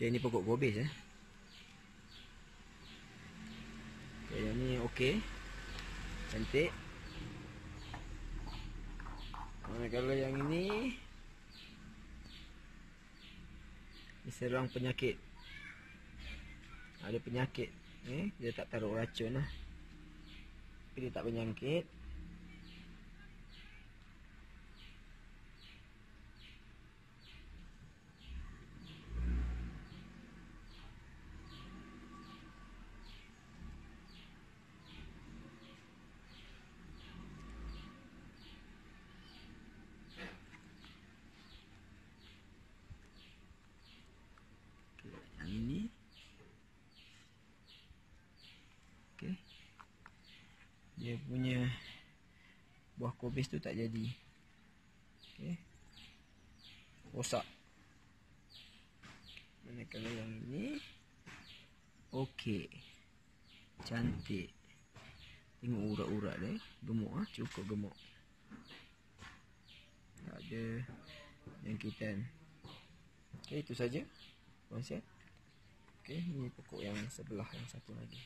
Okay, ini pokok gobis eh. Okay, yang ni okey. Cantik. Mana kalau yang ini diserang penyakit. Ada penyakit. Eh, dia tak taruh racun lah. Tapi dia tak penyakit. Yang ini. Okay Dia punya Buah kobis tu tak jadi. Okay Rosak. Manakala yang ini. Okay Cantik. Tengok urat-urat dia. Gemuk ah, cukup gemuk. Tak ada Jangkitan. Okay, itu saja. Sihat. Okey, ini pokok yang sebelah yang satu lagi.